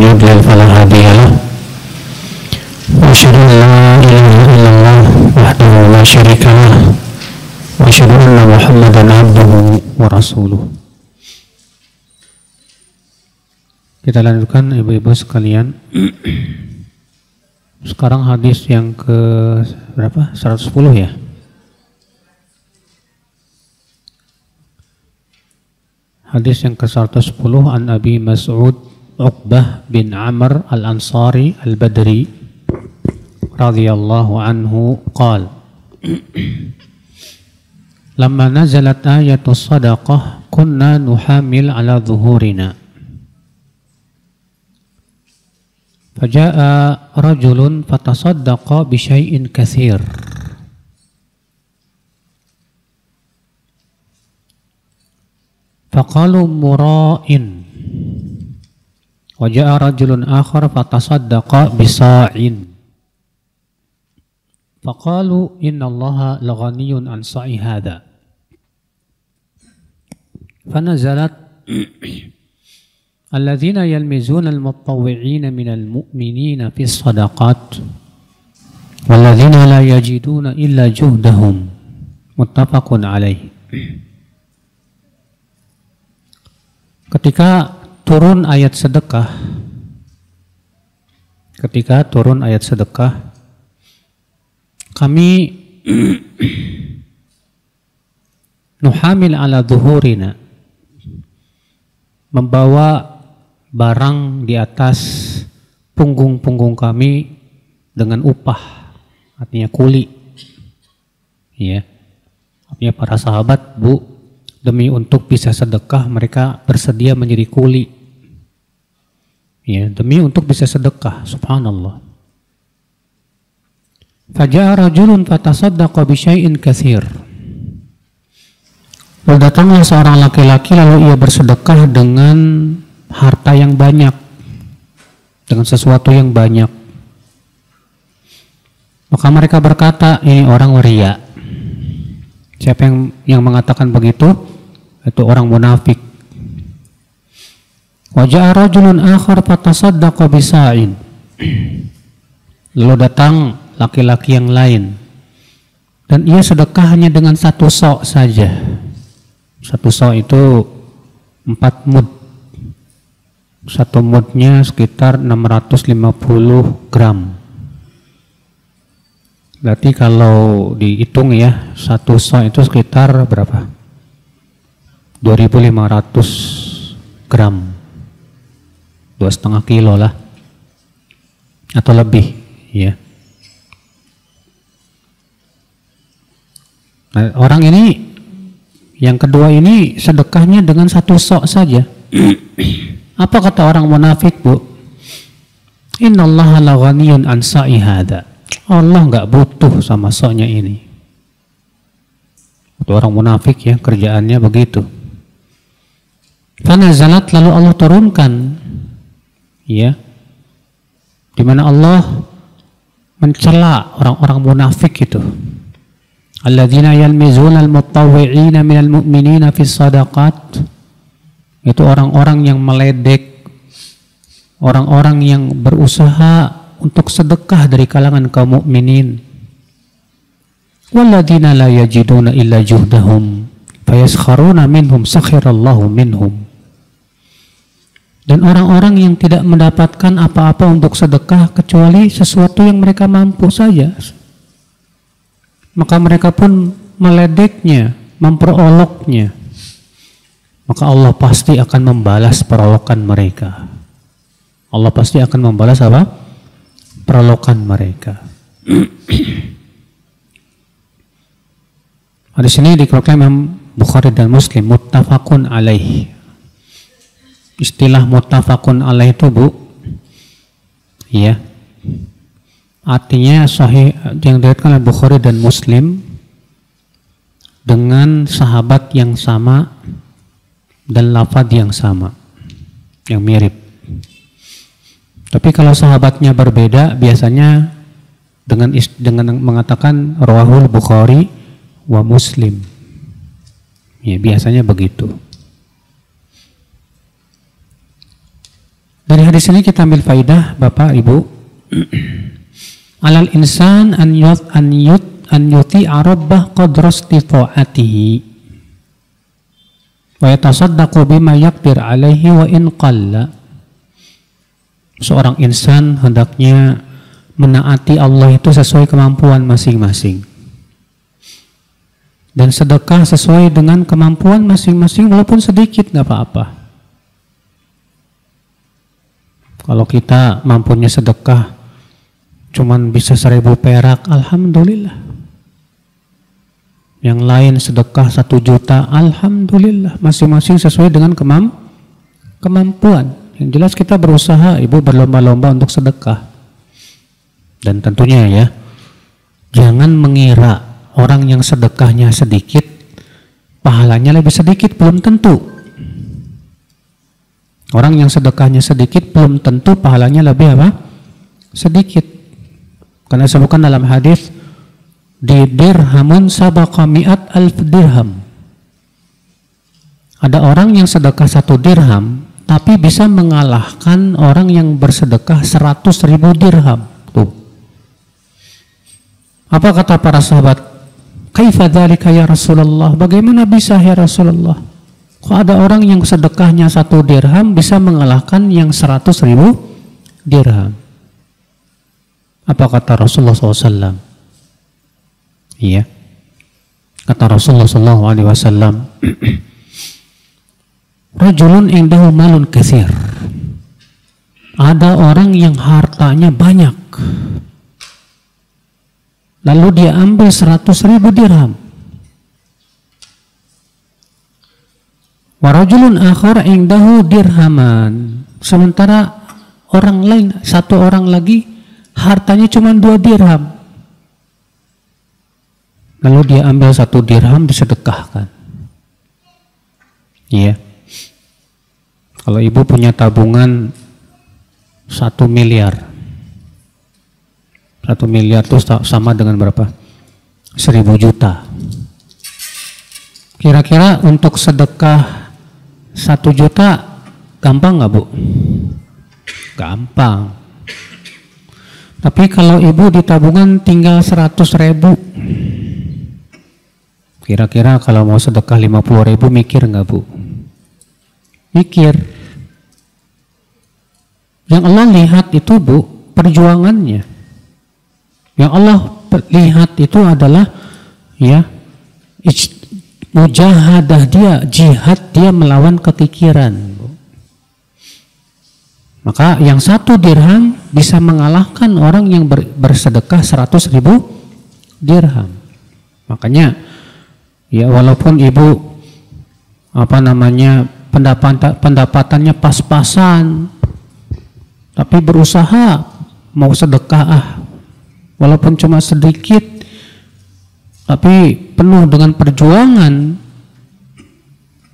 يضلل فلا هادي له لا Kita lanjutkan ibu-ibu sekalian. Sekarang hadis yang ke berapa? 110 ya. Hadis yang ke-110 An Abi Mas'ud عقبة بن عمر الأنصاري البدري رضي الله عنه قال لما نزلت آية الصدقة كنا نحامل على ظهورنا. فجاء رجل فتصدق بشيء كثير. فقالوا مرائٍ وجاء رجل آخر فتصدق بصاع. فقالوا إن الله لغني عن صاع هذا. فنزلت الذين يلمزون المتطوعين من المؤمنين في الصدقات والذين لا يجدون إلا جهدهم. متفق عليه. Ketika turun ayat sedekah. Ketika turun ayat sedekah kami nuhamil ala zuhurina membawa barang di atas punggung-punggung kami dengan upah artinya kuli. Ya artinya para sahabat bu demi untuk bisa sedekah mereka bersedia menjadi kuli ya demi untuk bisa sedekah subhanallah Faja'a rajulun fatasaddaqa bisyai'in kathir. Lalu datanglah seorang laki-laki lalu ia bersedekah dengan harta yang banyak. Dengan sesuatu yang banyak. Maka mereka berkata, ini orang waria. Siapa yang yang mengatakan begitu? Itu orang munafik. Wajah rajulun akhar fatasaddaqa bisa'in. Lalu datang laki-laki yang lain. Dan ia sedekah hanya dengan satu sok saja. Satu sok itu empat mud. Satu mudnya sekitar 650 gram. Berarti kalau dihitung ya satu sok itu sekitar berapa? 2500 gram dua setengah kilo lah atau lebih ya Nah, orang ini yang kedua ini sedekahnya dengan satu sok saja. Apa kata orang munafik, Bu? Innallaha. Allah nggak butuh sama soknya ini. Itu orang munafik ya, kerjaannya begitu. Fanazalat lalu Allah turunkan ya. Di mana Allah mencela orang-orang munafik itu. Alladzina yalmizuna al-mutawwi'ina minal mu'minina fi sadaqat. Itu orang-orang yang meledek. Orang-orang yang berusaha untuk sedekah dari kalangan kaum mukminin. Walladzina la yajiduna illa juhdahum fayaskharuna minhum sakhirallahu minhum dan orang-orang yang tidak mendapatkan apa-apa untuk sedekah kecuali sesuatu yang mereka mampu saja maka mereka pun meledeknya, memperoloknya. Maka Allah pasti akan membalas perolokan mereka. Allah pasti akan membalas apa? Perolokan mereka. Hadis ini dikeluarkan Imam Bukhari dan Muslim muttafaqun alaih. Istilah muttafaqun alaih itu Bu Ya. Artinya sahih yang diriwayatkan oleh Bukhari dan Muslim dengan sahabat yang sama dan lafaz yang sama yang mirip. Tapi kalau sahabatnya berbeda biasanya dengan dengan mengatakan rawahul Bukhari wa Muslim. Ya, biasanya begitu. Dari hadis ini kita ambil faidah Bapak Ibu. Alal insan an yut an yut an yuti arabbah qadras tita'atihi wa yatasaddaqu bima yaqdir alaihi wa in qalla. Seorang insan hendaknya menaati Allah itu sesuai kemampuan masing-masing. Dan sedekah sesuai dengan kemampuan masing-masing walaupun sedikit nggak apa-apa kalau kita mampunya sedekah cuman bisa seribu perak, alhamdulillah. Yang lain sedekah satu juta, alhamdulillah. Masing-masing sesuai dengan kemam kemampuan. Yang jelas kita berusaha, ibu berlomba-lomba untuk sedekah. Dan tentunya ya, jangan mengira orang yang sedekahnya sedikit, pahalanya lebih sedikit, belum tentu. Orang yang sedekahnya sedikit belum tentu pahalanya lebih apa? Sedikit. Karena disebutkan dalam hadis di dirhamun sabaqa mi'at alf dirham. Ada orang yang sedekah satu dirham, tapi bisa mengalahkan orang yang bersedekah seratus ribu dirham. Tuh. Apa kata para sahabat? Kaifa ya Rasulullah? Bagaimana bisa ya Rasulullah? Kok ada orang yang sedekahnya satu dirham bisa mengalahkan yang seratus ribu dirham? Apa kata Rasulullah SAW? Iya. Kata Rasulullah SAW, Rajulun indahu malun kathir. Ada orang yang hartanya banyak. Lalu dia ambil seratus ribu dirham. Warajulun akhar indahu dirhaman. Sementara orang lain, satu orang lagi hartanya cuma dua dirham. Lalu dia ambil satu dirham disedekahkan. Iya. Kalau ibu punya tabungan satu miliar, satu miliar itu sama dengan berapa? Seribu juta. Kira-kira untuk sedekah satu juta gampang nggak bu? Gampang. Tapi kalau ibu di tabungan tinggal 100 ribu, kira-kira kalau mau sedekah 50 ribu mikir nggak bu? Mikir. Yang Allah lihat itu bu, perjuangannya. Yang Allah lihat itu adalah ya mujahadah dia, jihad dia melawan kekikiran. Maka yang satu dirham bisa mengalahkan orang yang ber, bersedekah seratus ribu dirham. Makanya ya walaupun ibu apa namanya pendapat, pendapatannya pas-pasan, tapi berusaha mau sedekah ah, walaupun cuma sedikit, tapi penuh dengan perjuangan,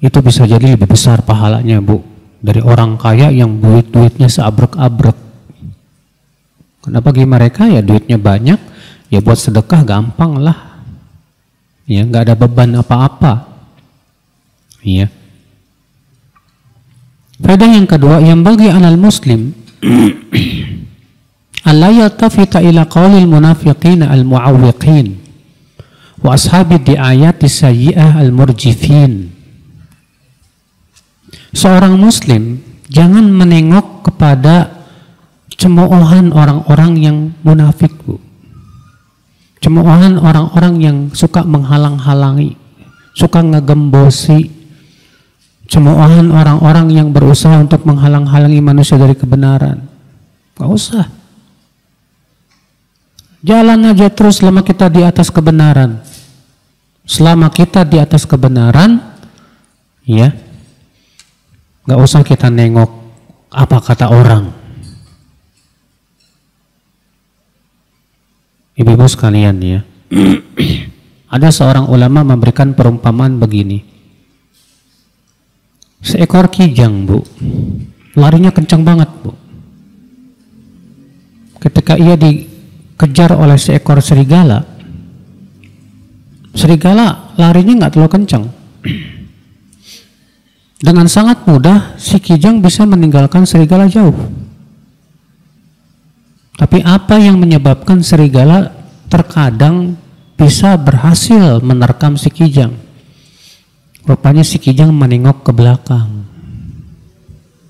itu bisa jadi lebih besar pahalanya bu dari orang kaya yang duit-duitnya seabrek-abrek. Karena bagi mereka ya duitnya banyak, ya buat sedekah gampang lah. Ya nggak ada beban apa-apa. Iya. Faedah yang kedua yang bagi anal muslim Allah yatafita ila qawlil munafiqin al-mu'awwiqin wa ashabi di'ayati sayyi'ah al-murjifin. Seorang muslim jangan menengok kepada cemoohan orang-orang yang munafik bu. Cemoohan orang-orang yang suka menghalang-halangi suka ngegembosi. Cemoohan orang-orang yang berusaha untuk menghalang-halangi manusia dari kebenaran. Gak usah jalan aja terus selama kita di atas kebenaran selama kita di atas kebenaran ya Gak usah kita nengok apa kata orang. Ibu-ibu sekalian ya. Ada seorang ulama memberikan perumpamaan begini. Seekor kijang, Bu. Larinya kencang banget, Bu. Ketika ia dikejar oleh seekor serigala, serigala larinya nggak terlalu kencang. Dengan sangat mudah, si kijang bisa meninggalkan serigala jauh. Tapi apa yang menyebabkan serigala terkadang bisa berhasil menerkam si kijang? Rupanya si kijang menengok ke belakang.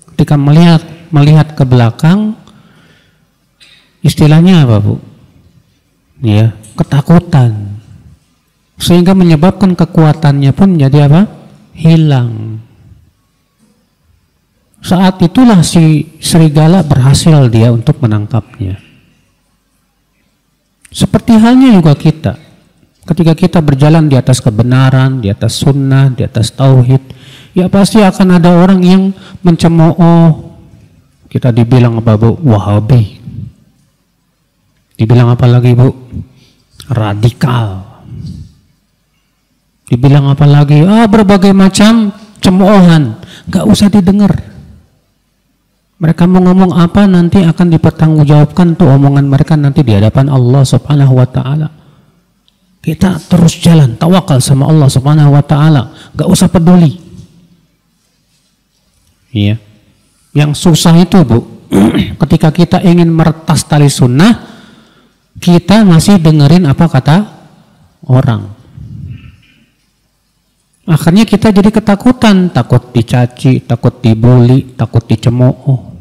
Ketika melihat melihat ke belakang, istilahnya apa bu? Ya, ketakutan. Sehingga menyebabkan kekuatannya pun menjadi apa? Hilang. Saat itulah si serigala berhasil dia untuk menangkapnya. Seperti halnya juga kita. Ketika kita berjalan di atas kebenaran, di atas sunnah, di atas tauhid, ya pasti akan ada orang yang mencemooh. Kita dibilang apa bu? Wahabi. Dibilang apa lagi bu? Radikal. Dibilang apa lagi? Ah berbagai macam cemoohan. Gak usah didengar. Mereka mau ngomong apa nanti akan dipertanggungjawabkan tuh omongan mereka nanti di hadapan Allah Subhanahu wa taala. Kita terus jalan, tawakal sama Allah Subhanahu wa taala, gak usah peduli. Iya. Yang susah itu, Bu, ketika kita ingin meretas tali sunnah, kita masih dengerin apa kata orang. Akhirnya kita jadi ketakutan, takut dicaci, takut dibully, takut dicemooh.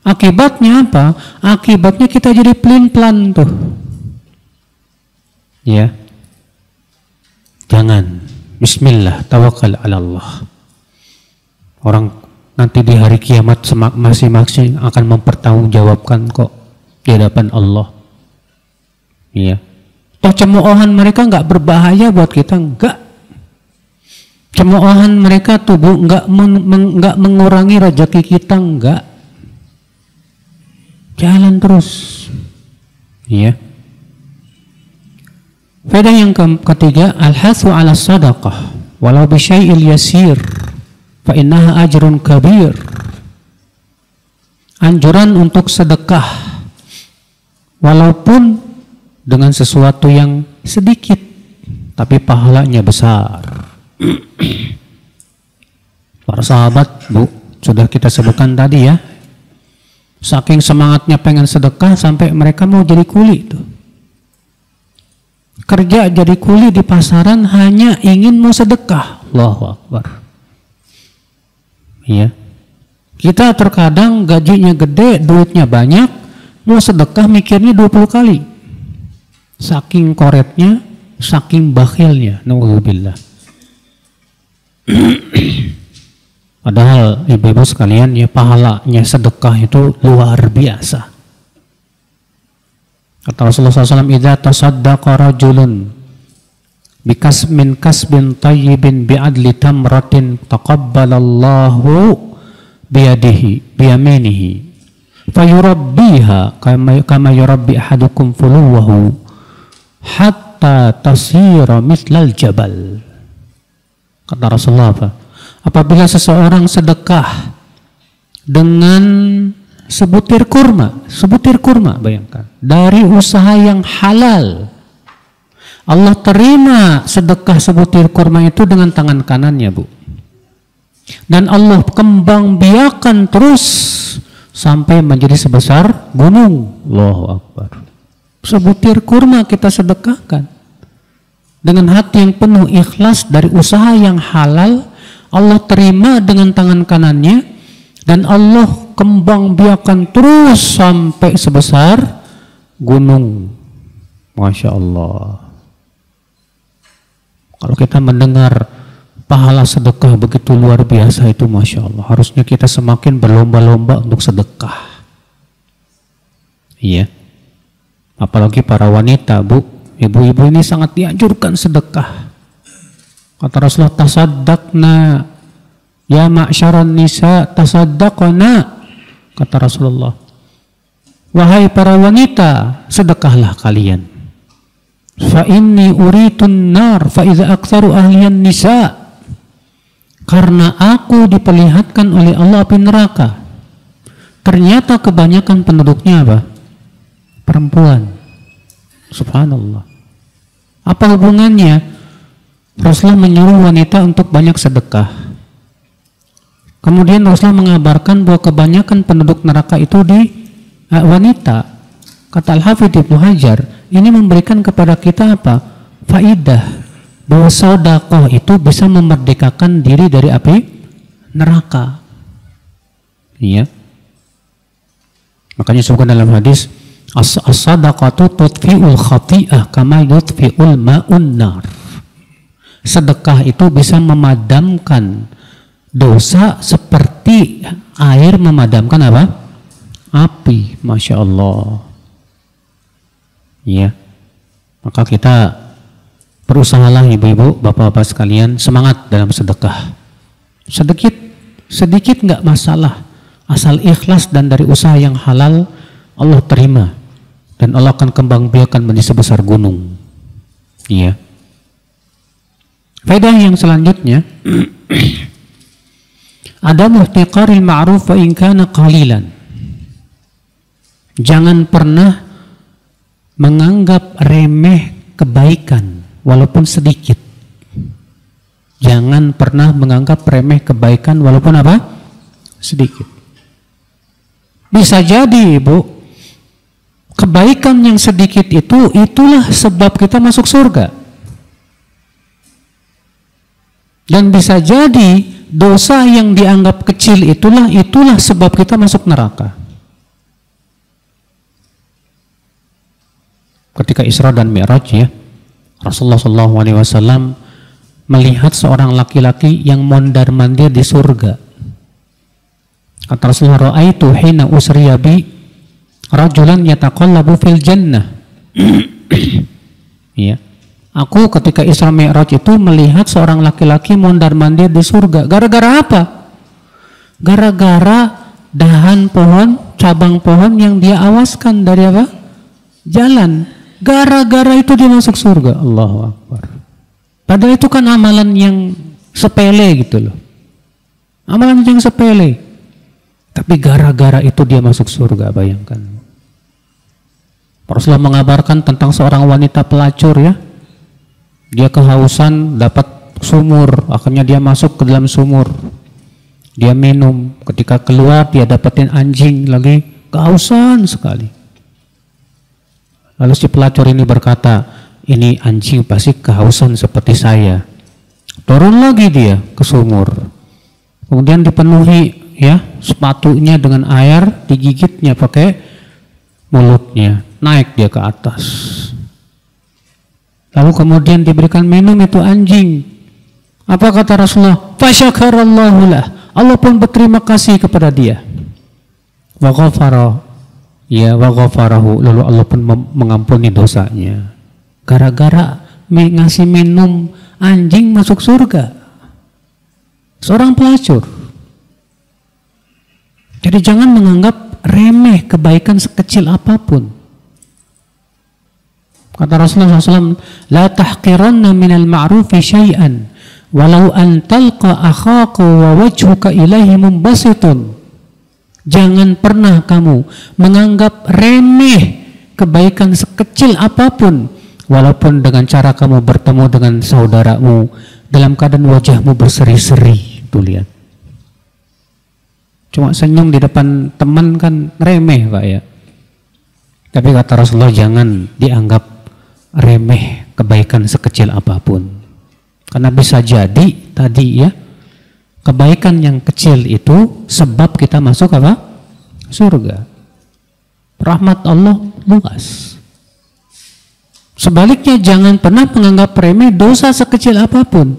Akibatnya apa? Akibatnya kita jadi pelin-pelan tuh. Ya. Jangan. Bismillah, tawakal ala Allah. Orang nanti di hari kiamat masing-masing akan mempertanggungjawabkan kok di hadapan Allah. Iya. Toh cemoohan mereka nggak berbahaya buat kita, enggak. Cemoohan mereka tubuh nggak men, mengurangi rezeki kita, enggak Jalan terus. Ya. Faedah yang ketiga, al-hathu ala sadaqah walau bisyai'il yasir fa innaha ajrun kabir. Anjuran untuk sedekah walaupun dengan sesuatu yang sedikit tapi pahalanya besar. Para sahabat, Bu, sudah kita sebutkan tadi ya, Saking semangatnya pengen sedekah sampai mereka mau jadi kuli itu. Kerja jadi kuli di pasaran hanya ingin mau sedekah. Allahu Akbar. Iya. Kita terkadang gajinya gede, duitnya banyak, mau sedekah mikirnya 20 kali. Saking koretnya, saking bakhilnya. Nauzubillah. Padahal ibu-ibu sekalian ya pahalanya sedekah itu luar biasa. Kata Rasulullah SAW, "Idza tasaddaqa rajulun bikas min kasbin tayyibin bi'adli tamratin taqabbalallahu biyadihi biyaminihi fayurabbiha kama kama yurabbi ahadukum fuluwahu hatta tasira mithlal jabal." Kata Rasulullah apa? apabila seseorang sedekah dengan sebutir kurma, sebutir kurma bayangkan, dari usaha yang halal. Allah terima sedekah sebutir kurma itu dengan tangan kanannya, Bu. Dan Allah kembang biakan terus sampai menjadi sebesar gunung. Allahu Akbar. Sebutir kurma kita sedekahkan. Dengan hati yang penuh ikhlas dari usaha yang halal, Allah terima dengan tangan kanannya dan Allah kembang biakan terus sampai sebesar gunung. Masya Allah. Kalau kita mendengar pahala sedekah begitu luar biasa itu Masya Allah. Harusnya kita semakin berlomba-lomba untuk sedekah. Iya. Apalagi para wanita, Bu. Ibu-ibu ini sangat dianjurkan sedekah. Kata Rasulullah tasaddaqna ya ma'syaran nisa tasaddaqna kata Rasulullah. Wahai para wanita, sedekahlah kalian. Fa inni uritun nar fa idza aktsaru ahliyan nisa. Karena aku diperlihatkan oleh Allah api neraka. Ternyata kebanyakan penduduknya apa? Perempuan. Subhanallah. Apa hubungannya? Rasulullah menyuruh wanita untuk banyak sedekah. Kemudian Rasulullah mengabarkan bahwa kebanyakan penduduk neraka itu di uh, wanita. Kata Al-Hafidh Ibnu Hajar, ini memberikan kepada kita apa? Faidah bahwa sodakoh itu bisa memerdekakan diri dari api neraka. Iya. Makanya sebutkan dalam hadis as-sadaqatu tutfi'ul khati'ah kama yutfi'ul ma'un nar. Sedekah itu bisa memadamkan dosa seperti air memadamkan apa? Api, masya Allah. Ya, maka kita berusahalah ibu-ibu, bapak-bapak sekalian semangat dalam sedekah. Sedikit, sedikit nggak masalah, asal ikhlas dan dari usaha yang halal Allah terima dan Allah akan kembang biakan menjadi sebesar gunung. Iya. Faedah yang selanjutnya Ada muhtiqaril ma'ruf wa in kana qalilan. Jangan pernah menganggap remeh kebaikan walaupun sedikit. Jangan pernah menganggap remeh kebaikan walaupun apa? Sedikit. Bisa jadi, Ibu, kebaikan yang sedikit itu itulah sebab kita masuk surga. Dan bisa jadi dosa yang dianggap kecil itulah itulah sebab kita masuk neraka. Ketika Isra dan Mi'raj ya, Rasulullah Shallallahu Alaihi Wasallam melihat seorang laki-laki yang mondar-mandir di surga. Kata Rasulullah, "Ra'aitu hina usriya bi rajulan yataqallabu fil jannah." ya. Aku ketika Isra Mi'raj itu melihat seorang laki-laki mondar-mandir di surga. Gara-gara apa? Gara-gara dahan pohon, cabang pohon yang dia awaskan dari apa? Jalan. Gara-gara itu dia masuk surga. Allahu Akbar. Padahal itu kan amalan yang sepele gitu loh. Amalan yang sepele. Tapi gara-gara itu dia masuk surga, bayangkan. Rasulullah mengabarkan tentang seorang wanita pelacur ya, dia kehausan dapat sumur akhirnya dia masuk ke dalam sumur dia minum ketika keluar dia dapetin anjing lagi kehausan sekali lalu si pelacur ini berkata ini anjing pasti kehausan seperti saya turun lagi dia ke sumur kemudian dipenuhi ya sepatunya dengan air digigitnya pakai mulutnya naik dia ke atas Lalu kemudian diberikan minum itu anjing. Apa kata Rasulullah? Fasyakarallahu lah. Allah pun berterima kasih kepada dia. Wa Ya, wa Lalu Allah pun mengampuni dosanya. Gara-gara ngasih minum anjing masuk surga. Seorang pelacur. Jadi jangan menganggap remeh kebaikan sekecil apa pun. Kata Rasulullah SAW, La tahqiranna minal ma'rufi syai'an, walau an talqa akhaka wa wajhuka ilaihi mumbasitun. Jangan pernah kamu menganggap remeh kebaikan sekecil apa pun, walaupun dengan cara kamu bertemu dengan saudaramu dalam keadaan wajahmu berseri-seri. Tuh lihat. Cuma senyum di depan teman kan remeh Pak ya. Tapi kata Rasulullah jangan dianggap remeh kebaikan sekecil apa pun. Karena bisa jadi tadi ya, kebaikan yang kecil itu sebab kita masuk apa? Surga. Rahmat Allah luas. Sebaliknya jangan pernah menganggap remeh dosa sekecil apa pun.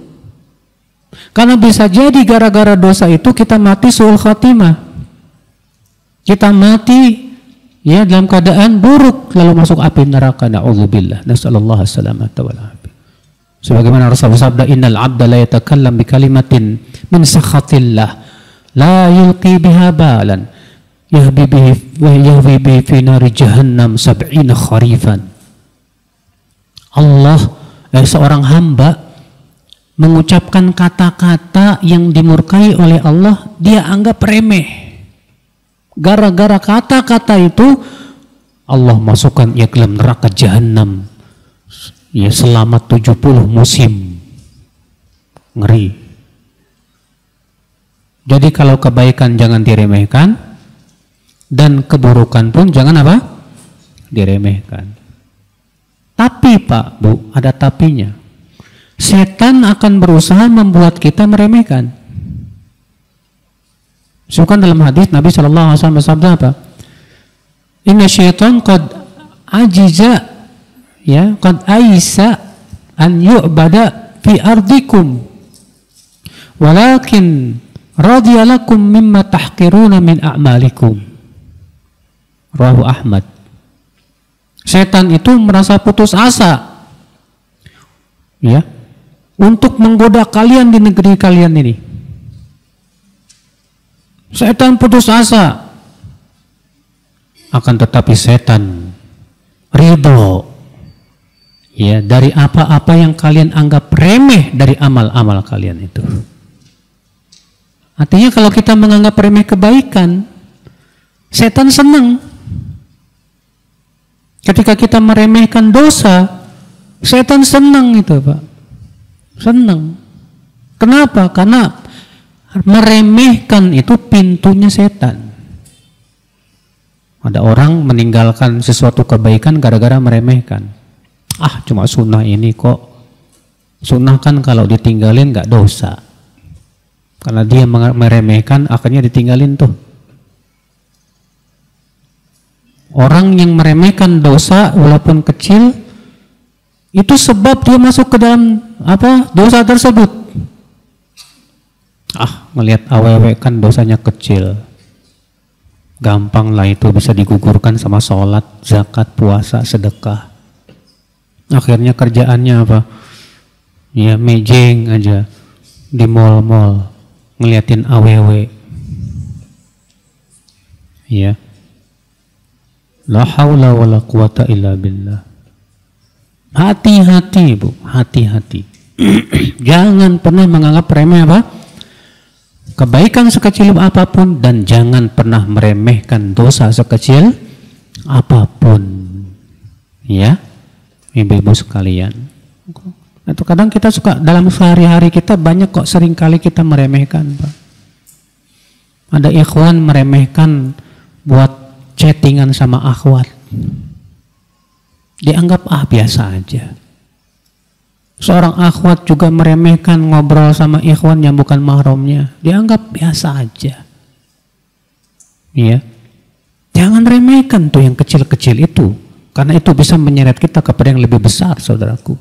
Karena bisa jadi gara-gara dosa itu kita mati suul khatimah. Kita mati ya dalam keadaan buruk lalu masuk api neraka naudzubillah nasallallahu wal afiyah sebagaimana Rasulullah sabda innal abda la yatakallam bi kalimatin min sakhatillah la yulqi biha balan yahwi bihi fi nari jahannam sab'ina kharifan. Allah eh, seorang hamba mengucapkan kata-kata yang dimurkai oleh Allah, dia anggap remeh. Gara-gara kata-kata itu Allah masukkan ia ke dalam neraka jahanam ya selama 70 musim. Ngeri. Jadi kalau kebaikan jangan diremehkan dan keburukan pun jangan apa? diremehkan. Tapi Pak, Bu, ada tapinya. Setan akan berusaha membuat kita meremehkan. Sukan dalam hadis Nabi Shallallahu Alaihi Wasallam bersabda apa? Inna syaitan qad ajiza ya qad aisa an yu'bada fi ardikum walakin radiyalakum mimma tahqiruna min a'malikum. Rawahu Ahmad. Setan itu merasa putus asa. Ya. Untuk menggoda kalian di negeri kalian ini. Setan putus asa. Akan tetapi setan ridho. Ya dari apa-apa yang kalian anggap remeh dari amal-amal kalian itu. Artinya kalau kita menganggap remeh kebaikan, setan senang. Ketika kita meremehkan dosa, setan senang itu, Pak. Senang. Kenapa? Karena meremehkan itu pintunya setan. Ada orang meninggalkan sesuatu kebaikan gara-gara meremehkan. Ah, cuma sunnah ini kok. Sunnah kan kalau ditinggalin nggak dosa. Karena dia meremehkan, akhirnya ditinggalin tuh. Orang yang meremehkan dosa walaupun kecil itu sebab dia masuk ke dalam apa dosa tersebut. Ah, melihat aww kan dosanya kecil Gampang lah itu bisa digugurkan sama sholat, zakat, puasa, sedekah. Akhirnya kerjaannya apa? Ya mejeng aja di mall-mall ngeliatin aww. Ya. La haula wala quwata illa billah. Hati-hati Bu, hati-hati. Jangan pernah menganggap remeh apa? kebaikan sekecil apa pun dan jangan pernah meremehkan dosa sekecil apa pun ya ibu-ibu sekalian itu kadang kita suka dalam sehari-hari kita banyak kok sering kali kita meremehkan Pak ada ikhwan meremehkan buat chattingan sama akhwat dianggap ah biasa aja Seorang akhwat juga meremehkan ngobrol sama ikhwan yang bukan mahramnya. Dianggap biasa aja. Iya. Jangan remehkan tuh yang kecil-kecil itu. Karena itu bisa menyeret kita kepada yang lebih besar, saudaraku.